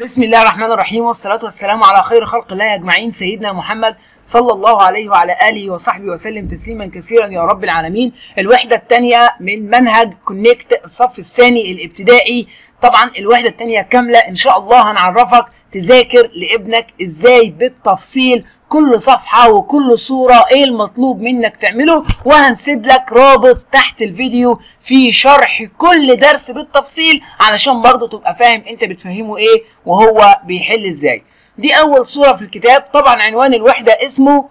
بسم الله الرحمن الرحيم والصلاة والسلام على خير خلق الله أجمعين سيدنا محمد صلى الله عليه وعلى آله وصحبه وسلم تسليما كثيرا يا رب العالمين. الوحدة الثانية من منهج كونكت الصف الثاني الابتدائي. طبعا الوحدة الثانية كاملة إن شاء الله هنعرفك تذاكر لابنك إزاي بالتفصيل كل صفحة وكل صورة إيه المطلوب منك تعمله وهنسيب لك رابط تحت الفيديو في شرح كل درس بالتفصيل علشان برضه تبقى فاهم انت بتفهمه إيه وهو بيحل إزاي. دي أول صورة في الكتاب طبعا عنوان الوحدة اسمه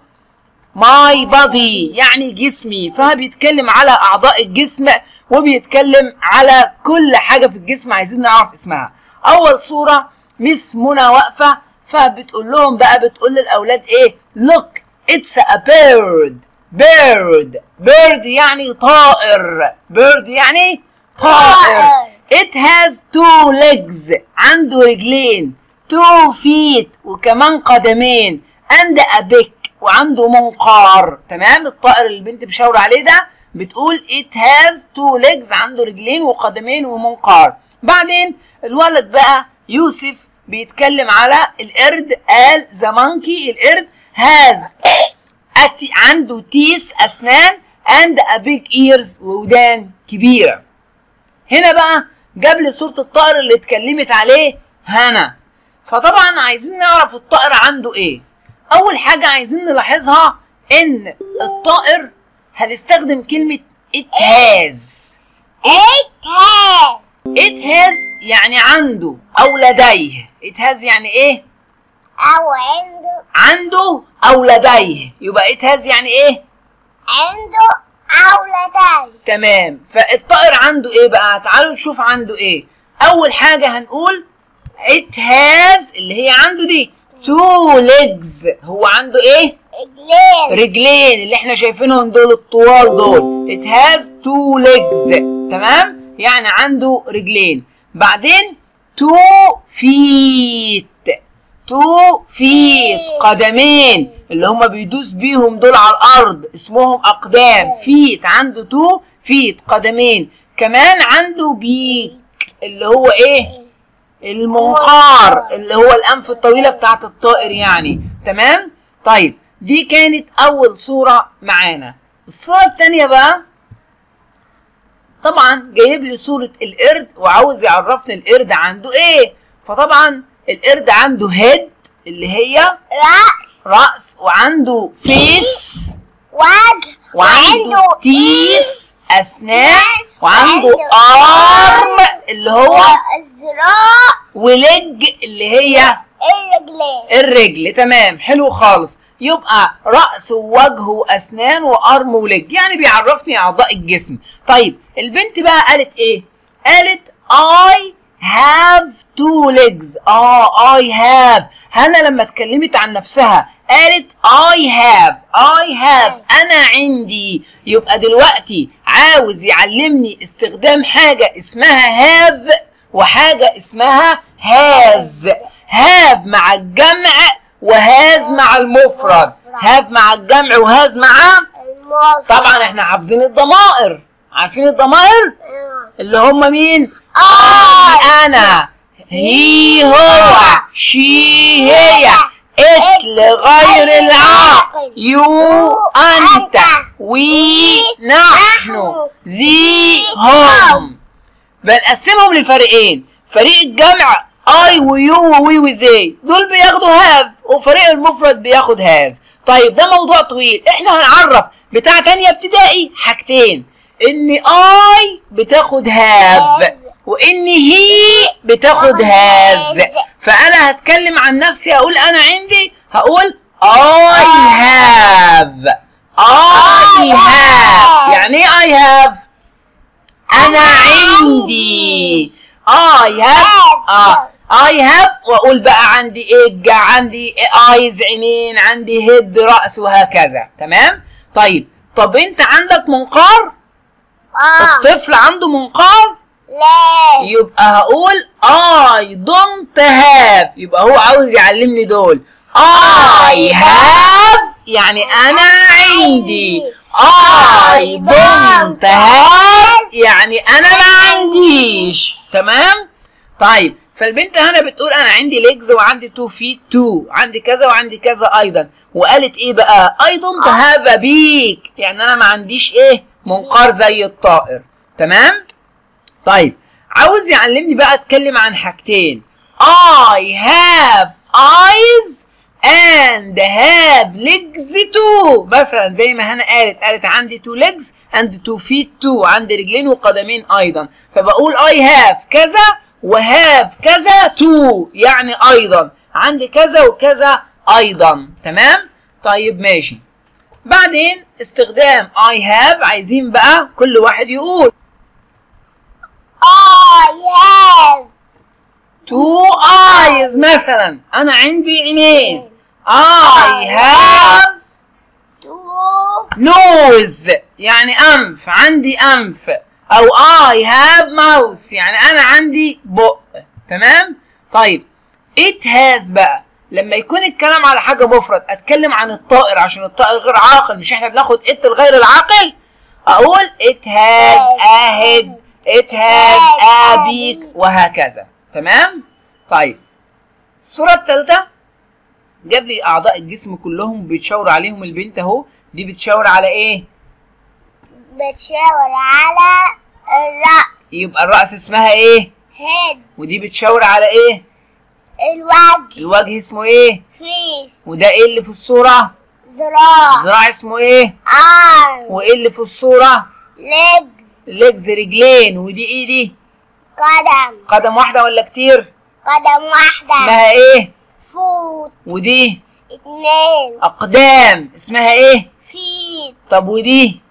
ماي بادي يعني جسمي. فبيتكلم على أعضاء الجسم وبيتكلم على كل حاجة في الجسم عايزين نعرف اسمها. أول صورة مس منى واقفة فبتقول لهم بقى بتقول للأولاد إيه؟ Look it's a bird. Bird. Bird يعني طائر. Bird يعني طائر. It has two legs. عنده رجلين. Two feet. وكمان قدمين. And a beak. وعنده منقار. تمام؟ الطائر اللي البنت بشاور عليه ده بتقول it has two legs. عنده رجلين وقدمين ومنقار. بعدين الولد بقى يوسف بيتكلم على القرد قال the monkey القرد has عنده teeth أسنان and a big ears وودان كبيرة. هنا بقى جاب لي صورة الطائر اللي اتكلمت عليه هنا. فطبعا عايزين نعرف الطائر عنده إيه. أول حاجة عايزين نلاحظها إن الطائر هنستخدم كلمة it has. It has يعني عنده أو لديه. It has يعني إيه؟ أو عنده. عنده أو لديه. يبقى it has يعني إيه؟ عنده أو لديه. تمام. فالطائر عنده إيه بقى؟ تعالوا نشوف عنده إيه. أول حاجة هنقول it has اللي هي عنده دي. Two legs. هو عنده إيه؟ رجلين. رجلين. اللي إحنا شايفينهم دول الطوال دول. It has two legs. تمام؟ يعني عنده رجلين. بعدين two feet two feet قدمين اللي هما بيدوس بيهم دول على الأرض اسمهم أقدام. feet عنده two feet قدمين. كمان عنده بيك اللي هو إيه؟ المنقار اللي هو الأنف الطويلة بتاعت الطائر يعني. تمام؟ طيب دي كانت أول صورة معانا. الصورة الثانية بقى طبعا جايب لي صورة القرد وعاوز يعرفني القرد عنده إيه. فطبعا القرد عنده هيد اللي هي رأس. رأس وعنده فيس وجه. وعنده تيس أسنان وعنده وعنده ارم اللي هو الذراع ولج اللي هي الرجلين. الرجل. تمام حلو خالص. يبقى رأس ووجه وأسنان وأرم ولج. يعني بيعرفني أعضاء الجسم. طيب البنت بقى قالت إيه؟ قالت I have two legs. آه I have. هنا لما اتكلمت عن نفسها قالت I have. I have. أنا عندي. يبقى دلوقتي عاوز يعلمني استخدام حاجة اسمها have وحاجة اسمها has. Have مع الجمع وهاز مع المفرد. هاف مع الجمع وهاز مع طبعا إحنا حافظين الضمائر. عارفين الضمائر؟ اللي هم مين. أنا. he هو. she هي. it لغير العاقل يو أنت. وي نحن. زي هم. بنقسمهم لفريقين. فريق الجمع آي ويو ووي وزي. دول بياخدوا have. وفريق المفرد بياخد has طيب ده موضوع طويل. إحنا هنعرف بتاع تانية ابتدائي حاجتين. إن I بتاخد have وإن he بتاخد has فأنا هتكلم عن نفسي أقول أنا عندي هقول I have I have يعني إيه I have أنا عندي. I have آه. I have وأقول بقى عندي eyes عندي eyes عينين عندي head رأس وهكذا. تمام؟ طيب طب أنت عندك منقار؟ آه. الطفل عنده منقار؟ لا. يبقى هقول I don't have. يبقى هو عاوز يعلمني دول. I have. يعني أنا عندي. I don't have يعني أنا ما عنديش. تمام؟ طيب فالبنت هنا بتقول أنا عندي legs وعندي two feet two عندي كذا وعندي كذا أيضا. وقالت إيه بقى؟ Don't have a beak يعني أنا ما عنديش إيه؟ منقار زي الطائر. تمام؟ طيب عاوز يعلمني بقى أتكلم عن حاجتين. I have eyes and have legs too. مثلا زي ما هنا قالت قالت عندي two legs and two feet too عندي رجلين وقدمين أيضا. فبقول I have كذا وهاف كذا too يعني أيضا. عندي كذا وكذا أيضا. تمام؟ طيب ماشي. بعدين استخدام I have عايزين بقى كل واحد يقول. I have. Two eyes مثلا. أنا عندي عينين. I have two nose. يعني أنف. عندي أنف. أو I have mouth يعني أنا عندي بق. تمام؟ طيب. It has بقى. لما يكون الكلام على حاجة مفرد أتكلم عن الطائر عشان الطائر غير عاقل مش إحنا بناخد it الغير العاقل؟ أقول it has a head it has a beak وهكذا. تمام؟ طيب. الصورة الثالثه جاب لي أعضاء الجسم كلهم بيتشاور عليهم البنت أهو. دي بتشاور على إيه؟ بتشاور على الرأس. يبقى الرأس اسمها إيه؟ head ودي بتشاور على إيه؟ الوجه. الوجه اسمه إيه؟ face وده إيه اللي في الصورة؟ ذراع الذراع اسمه إيه؟ arm وإيه اللي في الصورة؟ legs legs رجلين. ودي إيه دي؟ قدم. قدم واحدة ولا كتير؟ قدم واحدة. اسمها إيه؟ foot. ودي؟ اتنين. أقدام. اسمها إيه؟ feet طب ودي؟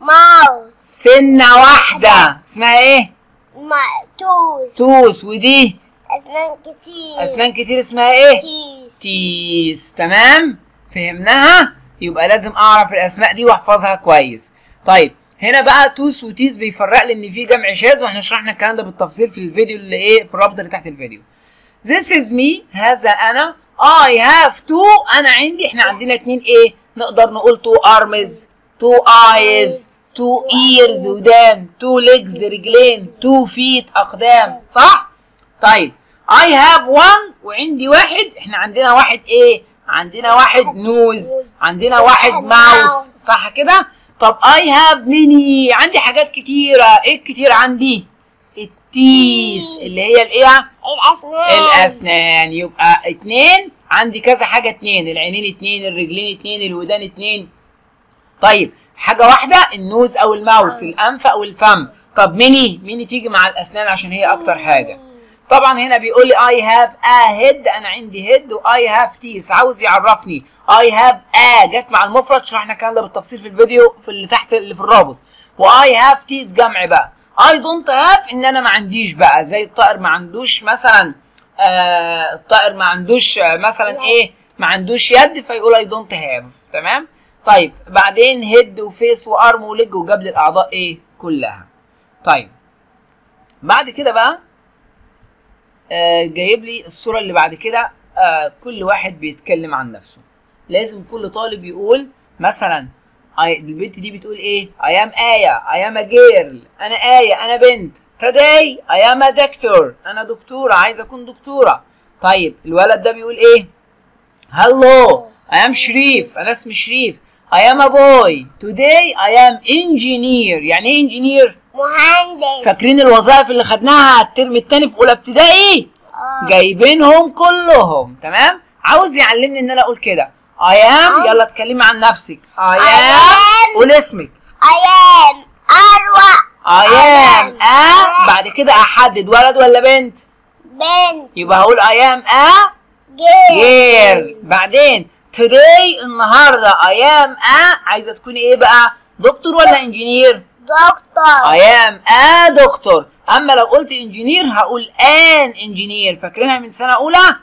Mouth سنة واحدة. اسمها إيه؟ ما- tooth توس ودي؟ أسنان كتير. أسنان كتير اسمها إيه؟ teeth تيس. تمام؟ فهمناها؟ يبقى لازم أعرف الأسماء دي وأحفظها كويس. طيب هنا بقى توس وتيس بيفرق لي إن في جمع شاذ وإحنا شرحنا الكلام ده بالتفصيل في الفيديو اللي إيه في الرابط اللي تحت الفيديو. This is me. هذا أنا. I have two. أنا عندي. إحنا عندنا اتنين إيه نقدر نقول two arms two eyes. Two ears ودان two legs رجلين two feet أقدام صح؟ طيب I have one وعندي واحد إحنا عندنا واحد إيه؟ عندنا واحد نوز عندنا واحد ماوس صح كده؟ طب I have many عندي حاجات كتيرة إيه الكتير عندي؟ التيس اللي هي الإيه؟ الأسنان. الأسنان يبقى اتنين عندي كذا حاجة اتنين العينين اتنين الرجلين اتنين الودان اتنين. طيب حاجة واحدة ال nose أو ال mouth الأنف أو الفم. طب many؟ many تيجي مع الأسنان عشان هي أكتر حاجة. طبعا هنا بيقول لي I have a head أنا عندي head و I have teeth. عاوز يعرفني. I have a جت مع المفرد شرحنا الكلام ده بالتفصيل في الفيديو في اللي تحت اللي في الرابط. و I have teeth جمع بقى. I don't have إن أنا ما عنديش بقى. زي الطائر ما عندوش مثلا آه الطائر ما عندوش آه مثلا إيه؟ ما عندوش يد فيقول I don't have. تمام؟ طيب بعدين هيد وفيس وارم وليج وجاب لي الأعضاء إيه؟ كلها. طيب. بعد كده بقى آه، جايب لي الصورة اللي بعد كده آه، كل واحد بيتكلم عن نفسه. لازم كل طالب يقول مثلا البنت دي بتقول إيه؟ Am آية I am a girl أنا آية أنا بنت. I am a doctor أنا دكتورة عايز أكون دكتورة. طيب الولد ده بيقول إيه؟ Hello I am شريف أنا اسمي شريف I am a boy. Today I am engineer. يعني إيه engineer? مهندس. فاكرين الوظائف اللي خدناها الترم التاني في أولى ابتدائي؟ آه. جايبينهم كلهم. تمام؟ عاوز يعلمني إن أنا أقول كده. I am يلا اتكلمي عن نفسك. I am. قول اسمك. I am. أروى. I am. a am. بعد كده أحدد ولد ولا بنت؟ بنت. يبقى هقول I am a girl girl. بعدين today النهارده I am a عايزة تكوني إيه بقى دكتور ولا engineer؟ doctor. I am a doctor أما لو قلت engineer هقول an engineer فاكرينها من سنة أولى؟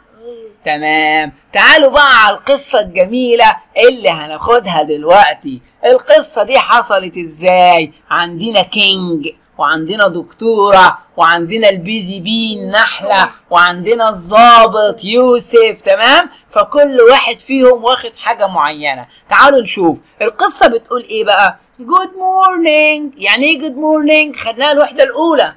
تمام. تعالوا بقى على القصة الجميلة اللي هناخدها دلوقتي. القصة دي حصلت إزاي؟ عندنا king وعندنا دكتورة وعندنا ال busy bee النحلة وعندنا الضابط يوسف تمام؟ فكل واحد فيهم واخد حاجة معينة. تعالوا نشوف. القصة بتقول إيه بقى؟ good morning يعني إيه good morning خدناها الوحدة الأولى.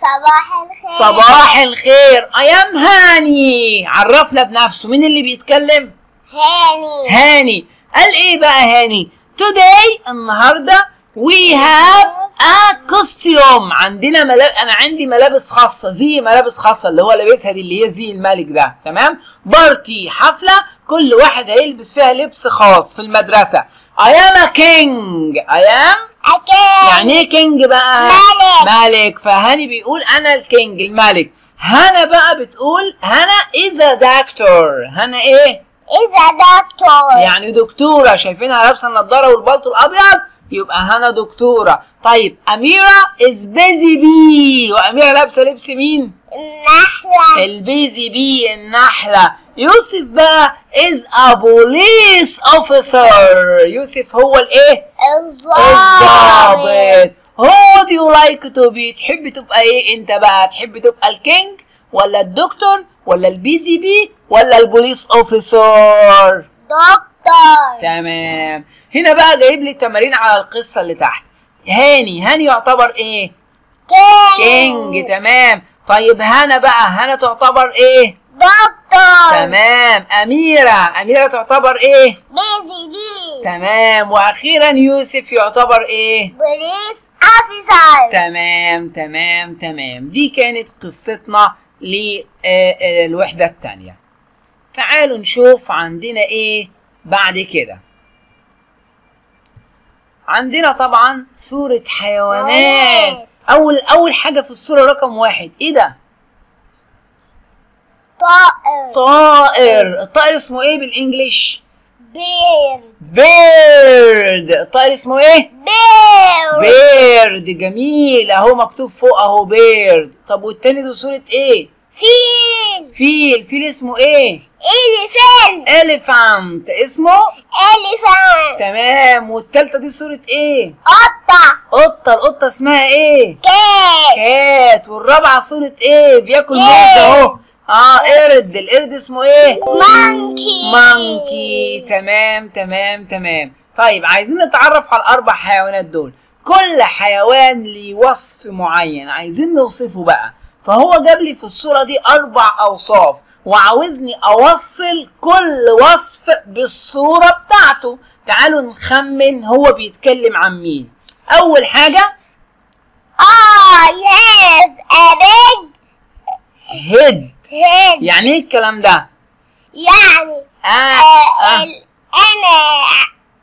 صباح الخير. صباح الخير. I am هاني عرفنا بنفسه. مين اللي بيتكلم؟ هاني. هاني. قال إيه بقى هاني؟ Today النهارده we have a costume. عندنا ملابس أنا عندي ملابس خاصة زي ملابس خاصة اللي هو لابسها دي اللي هي زي الملك ده تمام؟ party حفلة كل واحد هيلبس فيها لبس خاص في المدرسة. I am a king. I am أكيد يعني إيه king بقى؟ ملك. ملك. فهاني بيقول أنا ال king الملك. هنا بقى بتقول هنا is a doctor. هنا إيه؟ is a doctor يعني دكتورة شايفينها لابسة النضارة والبلطو الأبيض. يبقى هنا دكتورة. طيب أميرة is busy bee. وأميرة لابسة لبس مين؟ النحلة. ال busy bee النحلة. يوسف بقى is a police officer. يوسف هو الإيه؟ الضابط. الضابط Who do you like to be? تحب تبقى إيه؟ أنت بقى تحب تبقى ال king ولا الدكتور ولا ال busy bee ولا ال police officer؟ دكتور. تمام. هنا بقى جايب لي التمارين على القصة اللي تحت. هاني. هاني يعتبر إيه؟ king. تمام. طيب هنا بقى. هنا تعتبر إيه؟ دكتور. تمام. أميرة. أميرة تعتبر إيه؟ busy bee. تمام. وأخيرا يوسف يعتبر إيه؟ police officer. تمام. تمام. تمام. دي كانت قصتنا للوحدة التانية. تعالوا نشوف عندنا إيه؟ بعد كده. عندنا طبعا صورة حيوانات. أول أول حاجة في الصورة رقم واحد. إيه ده؟ طائر. طائر. الطائر اسمه إيه بال English؟ bir. bird. الطائر اسمه إيه؟ bir. bird. جميل. أهو مكتوب فوق أهو bird. طب والتاني ده صورة إيه؟ فيل. فيل. فيل اسمه إيه؟ elephant elephant اسمه؟ elephant تمام. والتالتة دي صورة إيه؟ قطة. قطة. القطة اسمها إيه؟ cat cat. والرابعة صورة إيه؟ بياكل موز اهو. آه قرد. القرد اسمه إيه؟ monkey. monkey. تمام تمام تمام. طيب عايزين نتعرف على الأربع حيوانات دول. كل حيوان ليه وصف معين. عايزين نوصفه بقى. فهو جاب لي في الصورة دي أربع أوصاف وعاوزني أوصل كل وصف بالصورة بتاعته. تعالوا نخمن هو بيتكلم عن مين. أول حاجة I have a big هيد head. يعني إيه الكلام ده؟ يعني آه آه آه. عين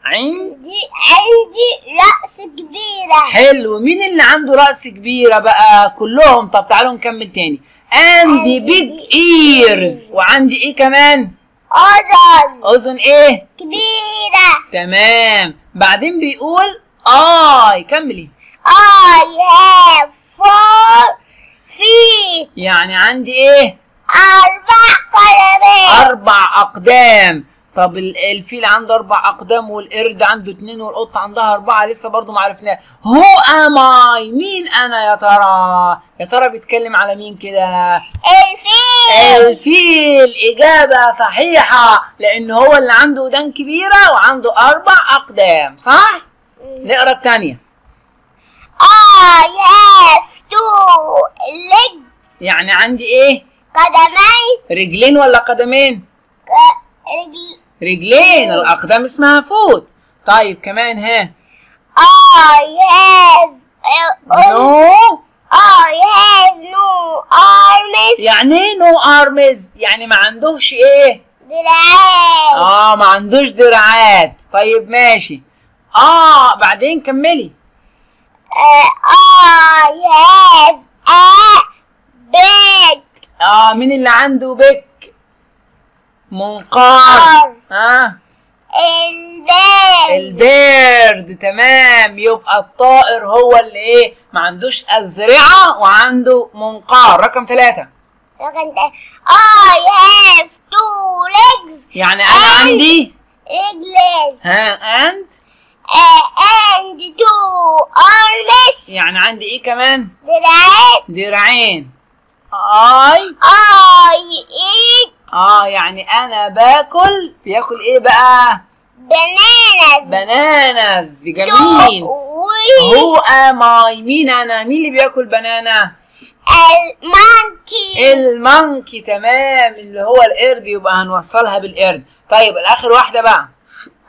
عندي عندي رأس كبيرة. حلو. مين اللي عنده رأس كبيرة بقى؟ كلهم. طب تعالوا نكمل تاني. عندي big ears. وعندي إيه كمان؟ أذن. أذن إيه؟ كبيرة. تمام. بعدين بيقول I. كملي. I have four feet. يعني عندي إيه؟ أربع قدمين. أربع أقدام. طب ال- الفيل عنده أربع أقدام والقرد عنده اتنين والقطه عندها أربعة لسه برضو معرفناها هو am I مين أنا يا ترى؟ يا ترى بيتكلم على مين كده؟ الفيل. الفيل. إجابة صحيحة لأن هو اللي عنده ودان كبيرة وعنده أربع أقدام صح؟ نقرأ التانية. I have two. Legs. يعني عندي إيه؟ قدمين رجلين ولا قدمين؟ ك- رجل رجلين الأقدام اسمها foot. طيب كمان ها. I have uh, no I have no arms يعني إيه no arms؟ يعني ما عندوش إيه؟ دراعات. آه ما عندوش دراعات. طيب ماشي. آه بعدين كملي. Uh, I have a big آه مين اللي عنده beak؟ منقار. آه. البيت البيرد تمام. يبقى الطائر هو اللي إيه؟ ما عندوش أذرعة وعنده منقار. رقم ثلاثة رقم. I have two legs. يعني أنا عندي؟ رجلين ها and uh, and two arms يعني عندي إيه كمان؟ دراعات دراعين. I I eat آه يعني أنا باكل بياكل إيه بقى؟ bananas bananas. جميل who am I مين أنا؟ مين اللي بياكل banana؟ ال monkey ال monkey تمام. اللي هو القرد يبقى هنوصلها بالقرد. طيب الآخر واحدة بقى.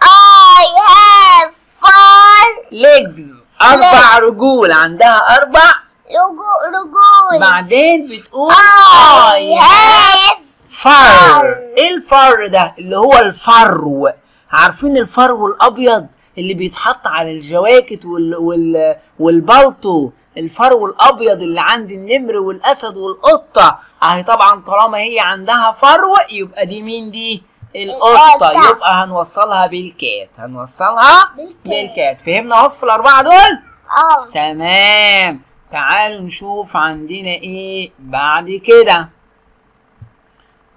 I have four legs أربع رجول. عندها أربع. رجول رجول. بعدين بتقول I have fur إيه ال fur ده؟ اللي هو الفرو. عارفين الفرو الأبيض اللي بيتحط على الجواكت وال... وال... والبلطو؟ الفرو الأبيض اللي عند النمر والأسد والقطة. أهي طبعا طالما هي عندها فرو يبقى دي مين دي؟ القطة. يبقى هنوصلها بال cat. هنوصلها بال cat. بال cat. فهمنا وصف الأربعة دول؟ آه. تمام. تعالوا نشوف عندنا إيه بعد كده.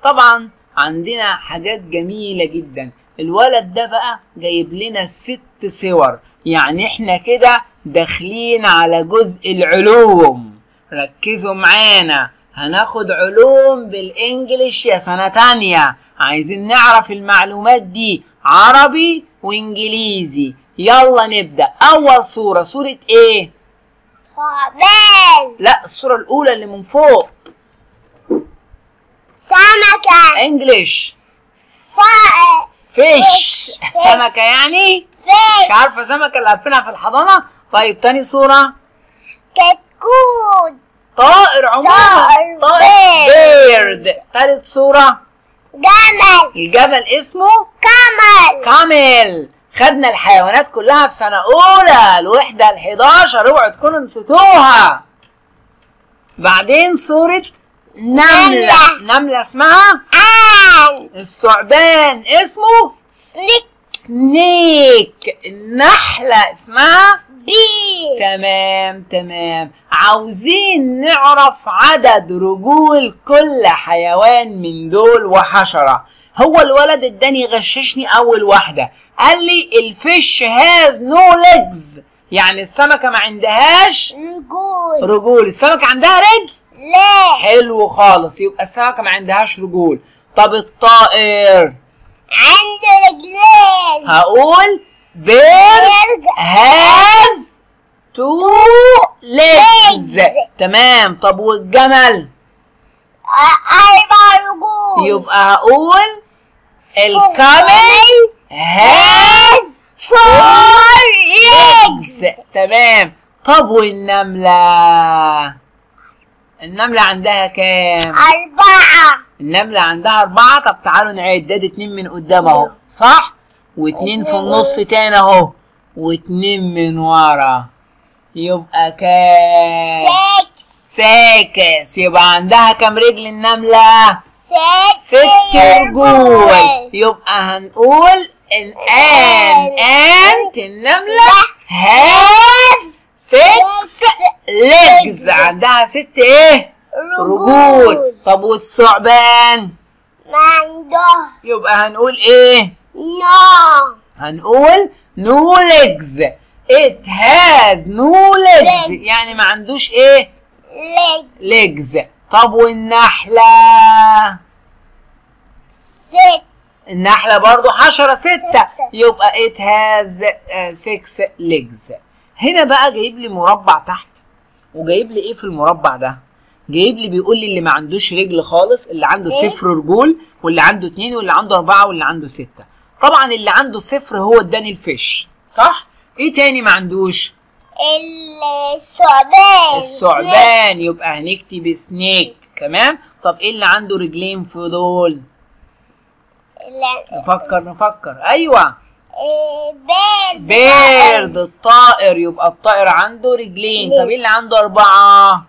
طبعا عندنا حاجات جميلة جدا. الولد ده بقى جايب لنا ست صور. يعني إحنا كده داخلين على جزء العلوم. ركزوا معانا. هناخد علوم بالإنجليش يا سنة تانية. عايزين نعرف المعلومات دي عربي وإنجليزي. يلا نبدأ. أول صورة صورة إيه؟ لا الصورة الأولى اللي من فوق. سمكة. انجليش فائق فيش. سمكة يعني؟ فيش مش عارفة سمكة اللي عارفينها في الحضانة؟ طيب تاني صورة. كتكوت. طائر عموما. طائر. طائر بيرد. تالت صورة. جمل. الجبل اسمه؟ كمل كامل. خدنا الحيوانات كلها في سنة أولى. الوحدة الحداشر. اوعوا تكونوا نسيتوها. بعدين صورة نملة. نملة. اسمها؟ آن الثعبان. اسمه؟ سليك سنيك. النحلة اسمها؟ بي تمام تمام. عاوزين نعرف عدد رجول كل حيوان من دول وحشرة. هو الولد اداني غششني أول واحدة. قال لي ال fish has no legs يعني السمكة ما عندهاش رجول. رجول. السمكة عندها رجل؟ لا. حلو خالص. يبقى السمكة ما عندهاش رجول. طب الطائر؟ عنده رجلين. هقول bird has two legs legs. تمام. طب والجمل؟ أربع رجول. يبقى هقول الكامل four legs legs تمام. طب والنملة؟ النملة عندها كام؟ أربعة. النملة عندها أربعة؟ طب تعالوا نعد ده اتنين من قدام أهو صح؟ واتنين في النص تاني أهو واتنين من ورا. يبقى كام؟ six ساكس. يبقى عندها كام رجل النملة؟ ست. رجول يبقى هنقول الآن أنت النملة has six legs. عندها ست إيه؟ رجول طب والثعبان؟ ما عنده يبقى هنقول إيه؟ no. هنقول no legs it has no legs. يعني ما عندوش leg legs. طب والنحلة؟ six. النحلة برضو حشرة ستة. ستة. يبقى it has uh, six legs. هنا بقى جايب لي مربع تحت. وجايب لي إيه في المربع ده؟ جايب لي بيقول لي اللي ما عندوش رجل خالص اللي عنده إيه؟ صفر رجول واللي عنده اتنين واللي عنده أربعة واللي عنده ستة. طبعا اللي عنده صفر هو اداني الفيش صح؟ إيه تاني ما عندوش؟ الثعبان. الثعبان. يبقى هنكتب سنيك تمام؟ طب إيه اللي عنده رجلين في دول؟ ال- نفكر نفكر. أيوه. بيرد بيرد الطائر يبقى الطائر عنده رجلين. طب إيه اللي عنده أربعة؟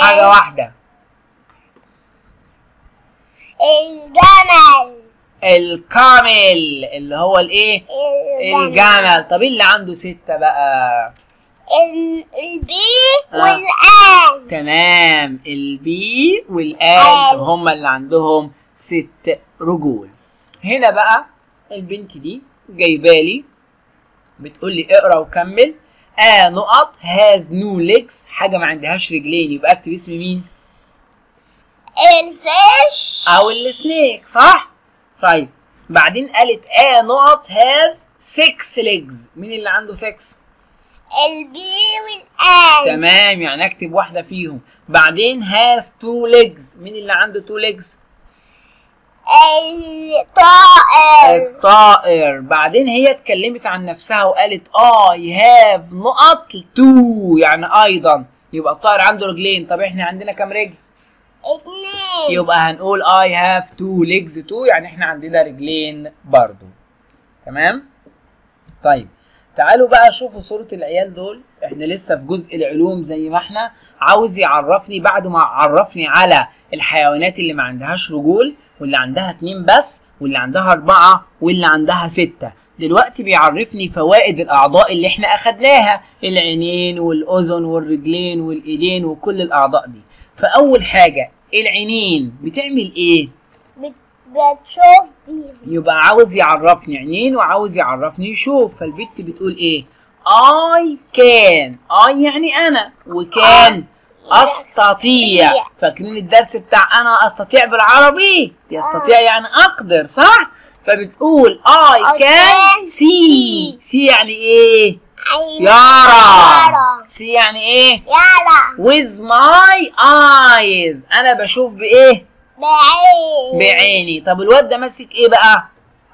حاجة واحدة. الجمل. ال camel اللي هو الإيه؟ الجمل. طب إيه اللي عنده ستة بقى؟ ال- البي آه. والآن تمام. البي والآن آن. هما اللي عندهم ست رجول. هنا بقى البنت دي جايبالي بتقول لي اقرأ وكمل. A نقط. has no legs حاجة ما عندهاش رجلين. يبقى اكتب اسم مين؟ ال fish. أو ال snake صح؟ طيب. بعدين قالت A نقط. has 6 legs مين اللي عنده 6 ال bee وال ant تمام. يعني أكتب واحدة فيهم. بعدين has two legs. مين اللي عنده two legs الطائر. الطائر. بعدين هي اتكلمت عن نفسها وقالت I have نقط too. يعني أيضا. يبقى الطائر عنده رجلين. طب إحنا عندنا كام رجل؟ اتنين. يبقى هنقول I have two legs too يعني إحنا عندنا رجلين برضو. تمام؟ طيب. تعالوا بقى شوفوا صورة العيال دول. إحنا لسه في جزء العلوم زي ما إحنا. عاوز يعرفني بعد ما عرفني على الحيوانات اللي ما عندهاش رجول واللي عندها اتنين بس واللي عندها اربعة واللي عندها ستة. دلوقتي بيعرفني فوائد الأعضاء اللي إحنا أخدناها العينين والأذن والرجلين والإيدين وكل الأعضاء دي. فأول حاجة العينين بتعمل إيه؟ بت- بتشوف بيهم يبقى عاوز يعرفني عينين وعاوز يعرفني يشوف. فالبت بتقول إيه؟ I can. I يعني أنا. وكان أستطيع. فاكرين الدرس بتاع أنا أستطيع بالعربي؟ يستطيع يعني أقدر صح؟ فبتقول I I can can see. see. see يعني إيه؟ عين يرى يرى see يعني إيه؟ يرى with my eyes. أنا بشوف بإيه؟ بعين بعيني. طب الواد ده ماسك إيه بقى؟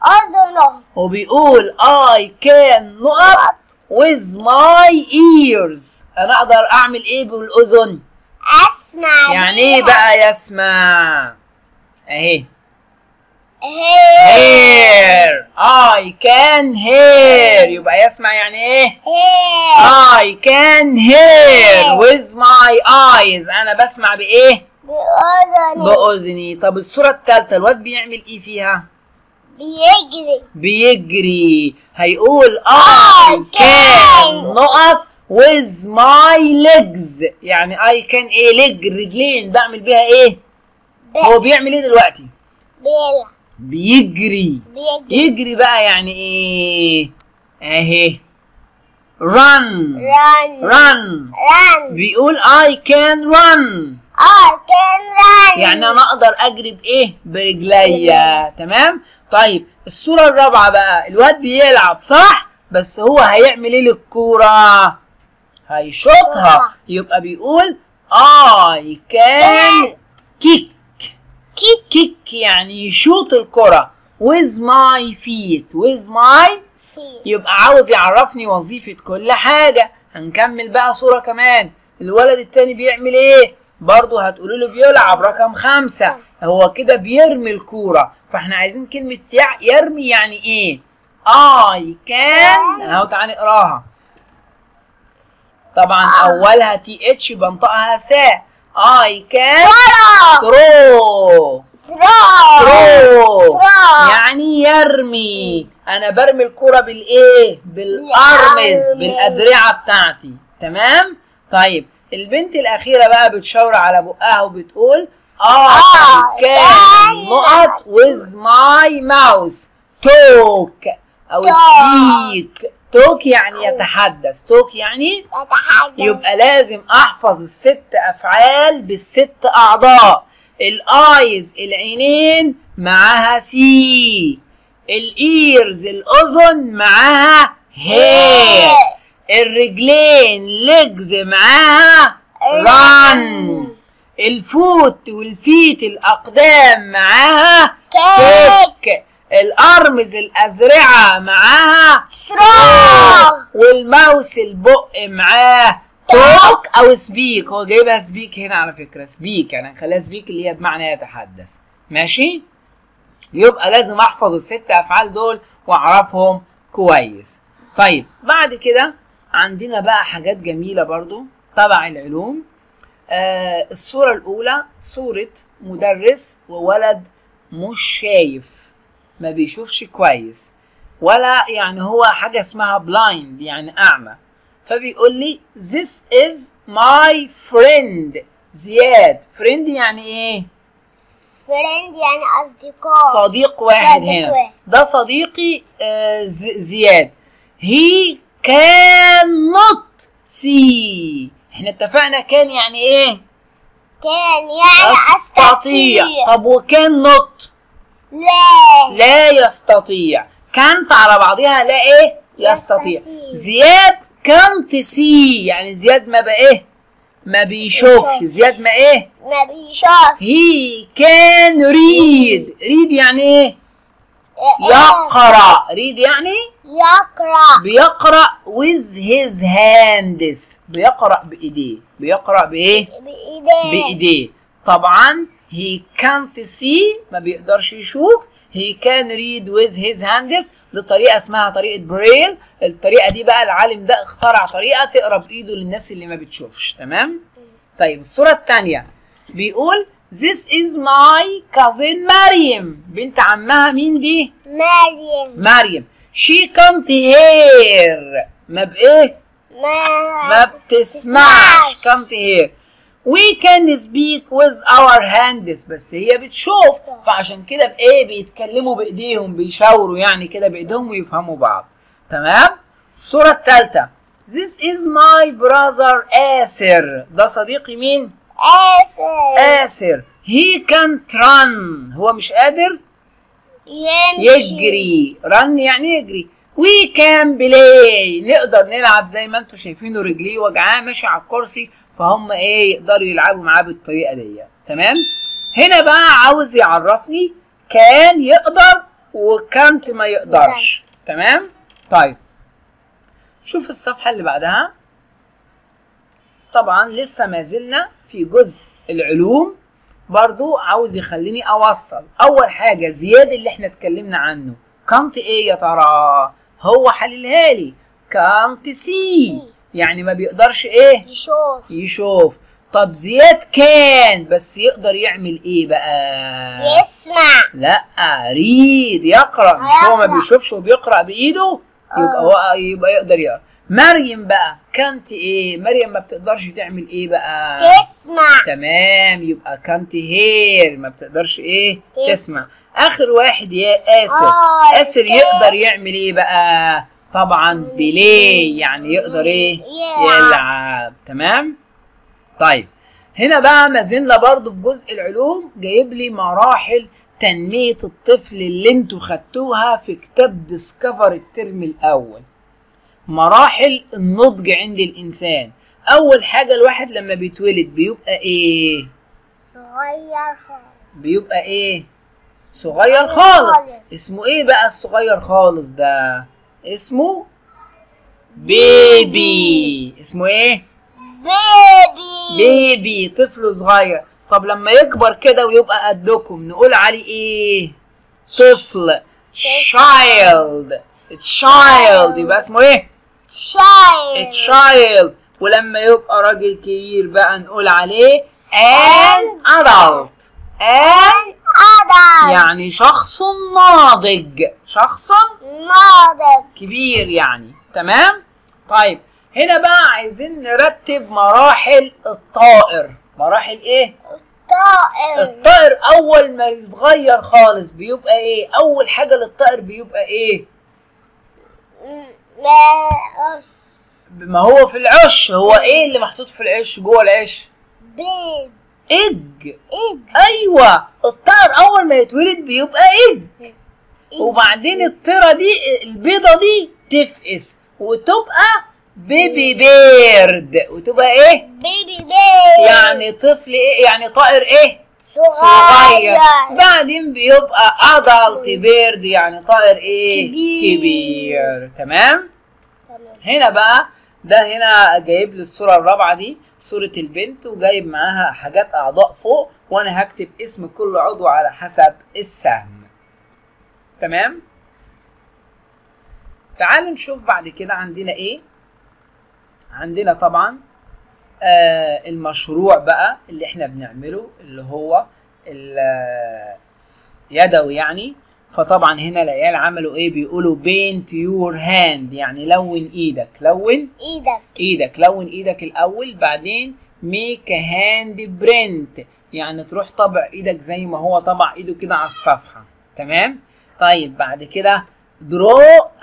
أذنه. وبيقول I can نقط with my ears. أنا أقدر أعمل إيه بالأذن؟ أسمع. يعني إيه. بقى يسمع؟ اهي hear I can hear. يبقى يسمع يعني إيه؟ هير I can hear with my eyes. أنا بسمع بإيه؟ بأذنه بأذني. طب الصورة الثالثه الواد بيعمل إيه فيها؟ بيجري. بيجري. هيقول I I can. نقط with my legs. يعني I can إيه؟ leg رجلين. بعمل بيها إيه؟ هو بيعمل إيه دلوقتي؟ بيلعب. بيجري. بيجري. يجري بقى يعني إيه؟ أهي. Run. Run. Run. Run. بيقول I can run. I can run. يعني أنا أقدر أجري بإيه؟ برجليا. تمام؟ طيب الصورة الرابعة بقى الواد بيلعب صح؟ بس هو هيعمل إيه للكورة؟ هيشوطها. يبقى بيقول I can kick كيك. kick يعني يشوط الكرة. With my feet. With my في يبقى عاوز يعرفني وظيفة كل حاجة. هنكمل بقى صورة كمان. الولد التاني بيعمل إيه؟ برضه هتقولوا له بيلعب رقم خمسة. هو كده بيرمي الكورة. فاحنا عايزين كلمة يرمي يعني إيه؟ I can. أهو تعالى نقراها طبعا أولها TH بنطقها ثاء. I can. throw! throw. يعني يرمي. أنا برمي الكرة بالإيه؟ بال arms بال arms. بالادرعة بتاعتي. تمام؟ طيب البنت الأخيرة بقى بتشاور على بقها وبتقول I I can can نقط with my mouth talk أو speak. talk يعني يتحدث. talk يعني يتحدث. يبقى لازم أحفظ الست أفعال بالست أعضاء. ال eyes العينين معاها see ال ears الأذن معاها hear الرجلين legs معاها run ال foot وال feet الأقدام معاها kick ال arms الأزرعة معاها throw وال mouth البق معاه talk أو speak. هو جايبها speak هنا على فكرة. speak يعني نخليها speak اللي هي بمعنى يتحدث. ماشي؟ يبقى لازم أحفظ الست أفعال دول وأعرفهم كويس. طيب بعد كده عندنا بقى حاجات جميلة برضو تبع العلوم. آه الصورة الأولى صورة مدرس وولد مش شايف ما بيشوفش كويس ولا يعني هو حاجة اسمها blind يعني أعمى. فبيقول لي this is my friend. زياد. friend يعني إيه؟ فريند يعني أصدقاء. صديق واحد صديق هنا. واحد. ده صديقي آه زياد. He cannot see إحنا اتفقنا كان يعني إيه؟ كان يعني أستطيع. طب وكان not لا. لا يستطيع. كانت على بعضها لا إيه؟ يستطيع. يستطيع. زياد can't see يعني زياد ما بقى إيه؟ ما بيشوفش. زياد ما إيه؟ ما بيشوف he can read. Read. يعني إيه. يقرأ. Read يعني يقرأ بيقرأ with his hands. بيقرأ بإيديه. بيقرأ بإيه؟ بإيديه. بإيديه. طبعا he can't see. ما بيقدرش يشوف. He can read with his hands. دي طريقة اسمها طريقة بريل الطريقة دي بقى العالم ده اخترع طريقة تقرأ بإيده للناس اللي ما بتشوفش. تمام؟ طيب الصورة التانية. بيقول This is my cousin مريم بنت عمها مين دي؟ مريم. مريم. She can't hear ما بإيه؟ ما ما بتسمعش. can't hear we can speak with our hands. بس هي بتشوف. فعشان كده بإيه؟ بيتكلموا بإيديهم بيشاوروا يعني كده بإيديهم ويفهموا بعض. تمام؟ الصورة الثالثة. This is my brother آسر ده صديقي مين؟ آسر. آسر. He can't run. هو مش قادر؟ يمشي. يجري. run يعني يجري. we can play نقدر نلعب زي ما أنتم شايفينه رجليه وجعاه ماشي على الكرسي فهم إيه يقدروا يلعبوا معاه بالطريقة دي. تمام؟ هنا بقى عاوز يعرفني كان يقدر وكانت ما يقدرش. تمام؟ طيب. شوف الصفحة اللي بعدها. طبعا لسه ما زلنا في جزء العلوم. برضو عاوز يخليني أوصل. أول حاجة زياد اللي إحنا اتكلمنا عنه. كانت إيه يا ترى؟ هو حللها لي. كانت سي يعني ما بيقدرش إيه؟ يشوف. يشوف. طب زياد can بس يقدر يعمل إيه بقى؟ يسمع. لا read يقرأ. مش هو ما. بيشوفش وبيقرأ بإيده يبقى هو يبقى يقدر يقرأ. مريم بقى كانت إيه؟ مريم ما بتقدرش تعمل إيه بقى؟ تسمع. تمام يبقى كانت هير ما بتقدرش إيه؟ تسمع. تسمع. آخر واحد يا آسر. آه، آسر. يقدر يعمل إيه بقى؟ طبعا play يعني يقدر إيه؟ يلعب. تمام؟ طيب هنا بقى ما زلنا برضو في جزء العلوم جايب لي مراحل تنمية الطفل اللي أنتوا خدتوها في كتاب ديسكفر الترم الأول. مراحل النضج عند الإنسان. أول حاجة الواحد لما بيتولد بيبقى إيه؟ صغير خالص. بيبقى إيه؟ صغير خالص. خالص. اسمه إيه بقى الصغير خالص ده؟ اسمه بيبي. اسمه إيه؟ بيبي. بيبي. طفل صغير. طب لما يكبر كده ويبقى قدكم نقول عليه إيه؟ طفل. Child. Child. يبقى اسمه إيه؟ شايل child. ولما يبقى راجل كبير بقى نقول عليه an adult. An أدم يعني شخص ناضج. شخص ناضج. كبير يعني. تمام؟ طيب هنا بقى عايزين نرتب مراحل الطائر. مراحل إيه؟ طائر الطائر أول ما يتغير خالص بيبقى إيه؟ أول حاجة للطائر بيبقى إيه؟ ما ما هو في العش؟ هو إيه اللي محطوط في العش؟ جوه العش؟ بيض. إج. إيد أيوه. الطائر أول ما يتولد بيبقى إج. وبعدين الطيرة دي البيضة دي تفقس. وتبقى بيبي بيرد وتبقى إيه؟ بيبي بيض يعني طفل إيه؟ يعني طائر إيه؟ صغير. صغير. بعدين بيبقى ادلت بيرد يعني طائر إيه؟ كبير. كبير. تمام؟ تمام. هنا بقى ده هنا جايب لي الصورة الرابعة دي صورة البنت وجايب معاها حاجات أعضاء فوق وأنا هكتب اسم كل عضو على حسب السهم. تمام؟ تعالوا نشوف بعد كده عندنا إيه؟ عندنا طبعا آه المشروع بقى اللي إحنا بنعمله اللي هو يدوي يعني. فطبعا هنا العيال عملوا إيه؟ بيقولوا paint your hand يعني لون إيدك. لون إيدك. إيدك. لون إيدك الأول بعدين a hand print. يعني تروح طبع إيدك زي ما هو طبع إيده كده على الصفحة. تمام؟ طيب بعد كده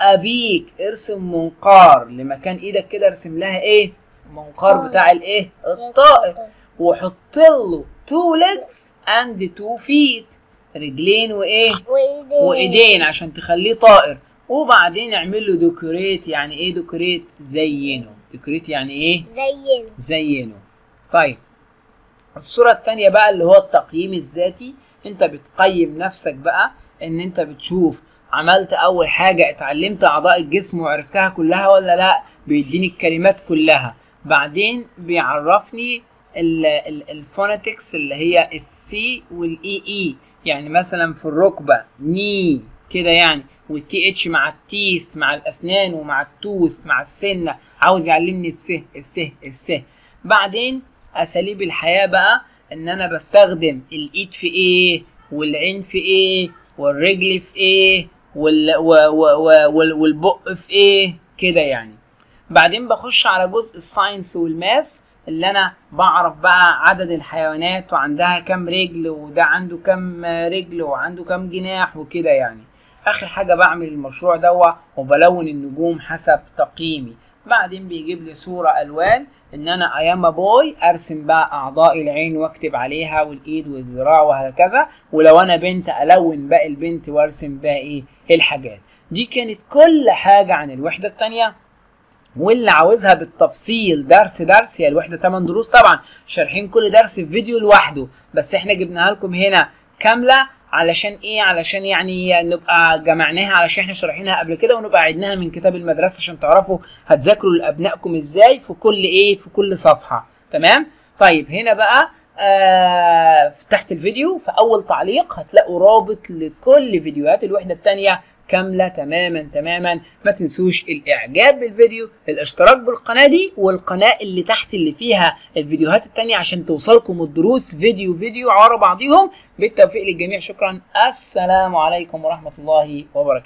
a beak ارسم منقار. لمكان إيدك كده ارسم لها إيه؟ منقار بتاع الايه؟ الطائر. وحط له two legs and two feet. رجلين وايه؟ وإيدين. وإيدين عشان تخليه طائر. وبعدين اعمل له ديكوريت يعني إيه ديكوريت زينه. ديكوريت يعني إيه؟ زينه. زينه. طيب. الصورة التانية بقى اللي هو التقييم الذاتي. انت بتقيم نفسك بقى ان انت بتشوف عملت أول حاجة اتعلمت أعضاء الجسم وعرفتها كلها ولا لأ؟ بيديني الكلمات كلها. بعدين بيعرفني الفوناتكس اللي هي السي والاي اي يعني مثلا في الركبة ني كده يعني والتي اتش مع التيس مع الأسنان ومع التوس مع السنة. عاوز يعلمني السه السه السه بعدين أساليب الحياة بقى إن أنا بستخدم الايد في إيه والعين في إيه والرجل في إيه وال والبق في إيه كده يعني. بعدين بخش على جزء ال science وال math اللي أنا بعرف بقى عدد الحيوانات وعندها كام رجل وده عنده كام رجل وعنده كام جناح وكده يعني. آخر حاجة بعمل المشروع دوا وبلون النجوم حسب تقييمي. بعدين بيجيب لي صورة ألوان إن أنا I am boy أرسم بقى أعضاء العين وأكتب عليها والإيد والذراع وهكذا. ولو أنا بنت ألون باقي البنت وأرسم باقي الحاجات. دي كانت كل حاجة عن الوحدة التانية. واللي عاوزها بالتفصيل درس درس هي الوحدة 8 دروس طبعا. شارحين كل درس في فيديو لوحده. بس إحنا جبناها لكم هنا كاملة علشان إيه؟ علشان يعني نبقى جمعناها علشان إحنا شارحينها قبل كده ونبقى عدناها من كتاب المدرسة عشان تعرفوا هتذاكروا لأبنائكم إزاي في كل إيه؟ في كل صفحة. تمام؟ طيب هنا بقى آه تحت الفيديو في أول تعليق هتلاقوا رابط لكل فيديوهات. الوحدة الثانية كاملة تماما تماما. ما تنسوش الإعجاب بالفيديو الاشتراك بالقناة دي والقناة اللي تحت اللي فيها الفيديوهات التانية عشان توصلكم الدروس فيديو فيديو ورا بعضيهم. بالتوفيق للجميع شكرا. السلام عليكم ورحمة الله وبركاته.